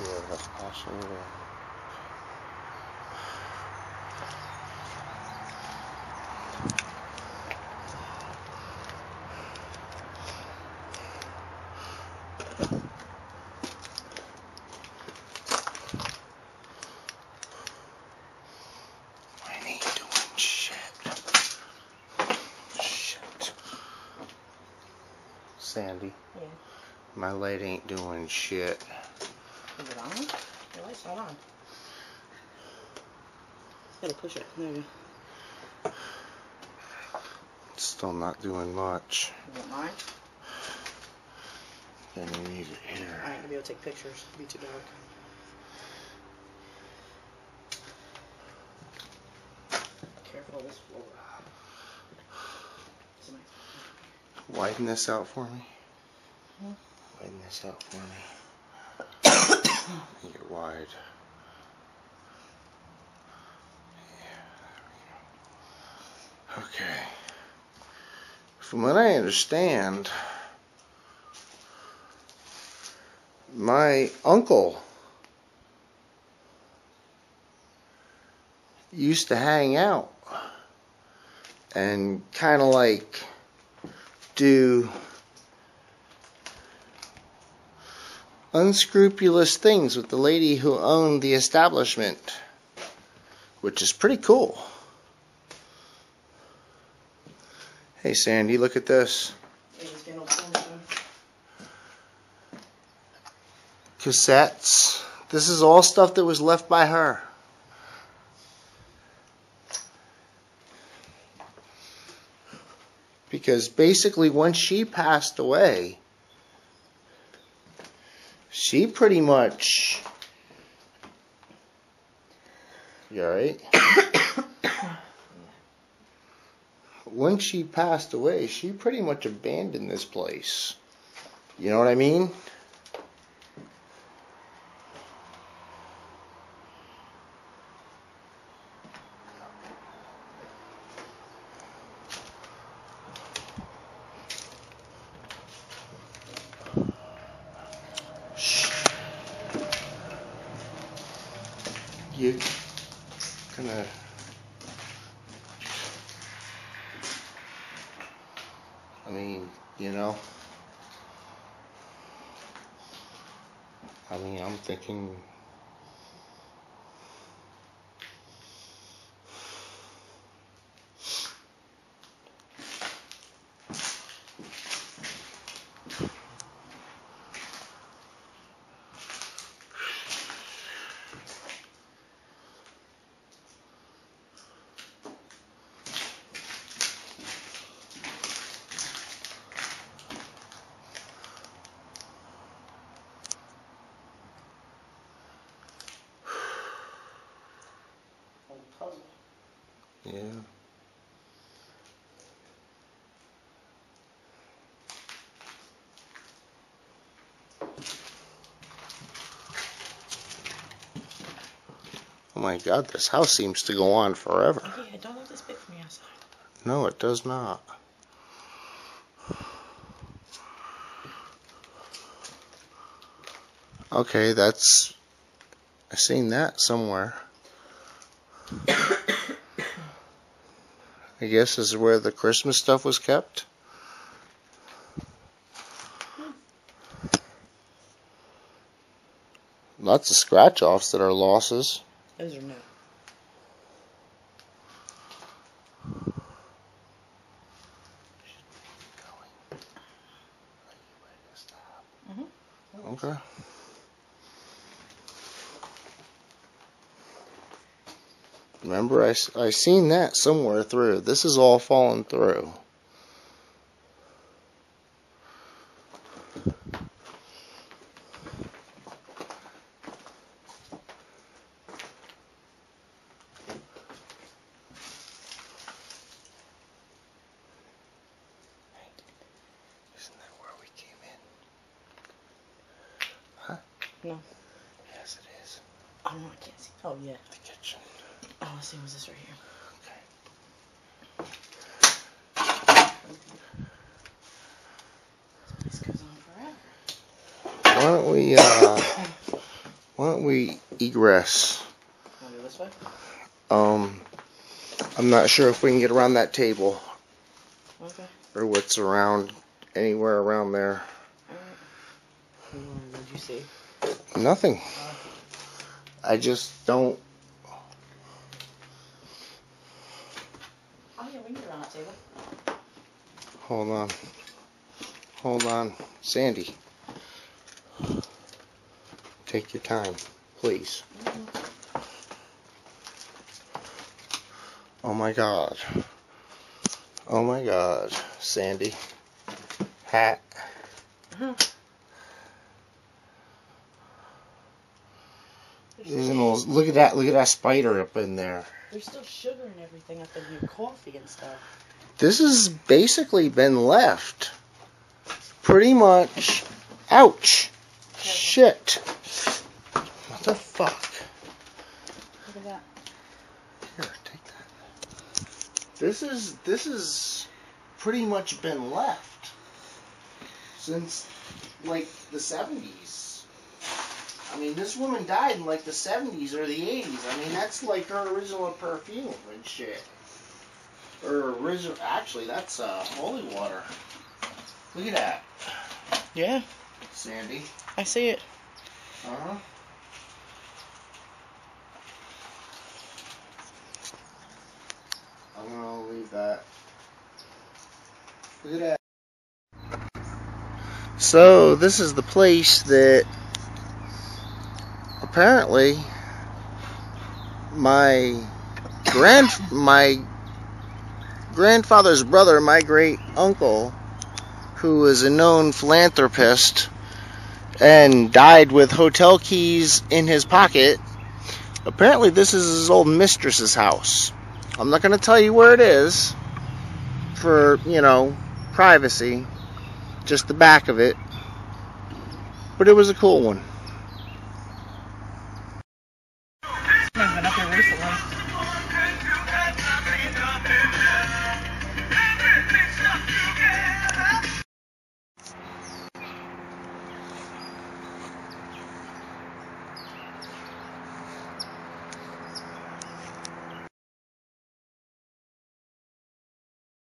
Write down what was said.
Yeah, that's passing around. I ain't doing shit. Shit. Sandy, Yeah. my light ain't doing shit. Is it on? Your light's not on. Gotta push it. There you go. It's still not doing much. Is it mine? Then you need it I ain't gonna be able to take pictures. It'll be too dark. Careful this floor. It's a nice- Widen this out for me. Hmm? Widen this out for me. It wide. Okay. From what I understand, my uncle used to hang out and kind of like do unscrupulous things with the lady who owned the establishment, which is pretty cool. Hey, Sandy, look at this. Cassettes. This is all stuff that was left by her. Because basically, when she passed away, she pretty much. You alright? when she passed away, she pretty much abandoned this place. You know what I mean? You. Gonna I mean, you know. I mean I'm thinking yeah. Oh my god, this house seems to go on forever. Yeah, don't let this bit from the outside. No, it does not. Okay, that's. I've seen that somewhere. I guess this is where the Christmas stuff was kept. Lots of scratch offs that are losses. Those are new. Mm-hmm. Okay. Remember, I, s- I seen that somewhere through. This is all falling through. Isn't that where we came in? Huh? No. Yes, it is. Oh, no, I can't see. Oh, yeah. Oh, let's see. Was this right here? This goes on forever. Why don't we, uh, don't we egress? Wanna go this way? Um, I'm not sure if we can get around that table Okay. or what's around anywhere around there. Alright. Hmm, What'd you see? Nothing. I just don't. Yeah, we can that table. Hold on. Hold on. Sandy. Take your time, please. Oh my god. Oh my god. Sandy. Hat. There's There's still, an old- Look at that. Look at that spider up in there. There's still sugar and everything up in your coffee and stuff. This has basically been left pretty much. Ouch. Shit. What the fuck? Look at that. Here, take that. This is this is pretty much been left since like the seventies. I mean, this woman died in like the seventies or the eighties. I mean, that's like her original perfume and shit. Or original, actually, that's uh, holy water. Look at that, Yeah, Sandy. I see it. Uh huh. I'm gonna leave that. Look at that. So this is the place that apparently my grand my grandfather's brother, my great uncle, who is a known philanthropist and died with hotel keys in his pocket. Apparently, this is his old mistress's house. I'm not going to tell you where it is for, you know, privacy, just the back of it. But it was a cool one.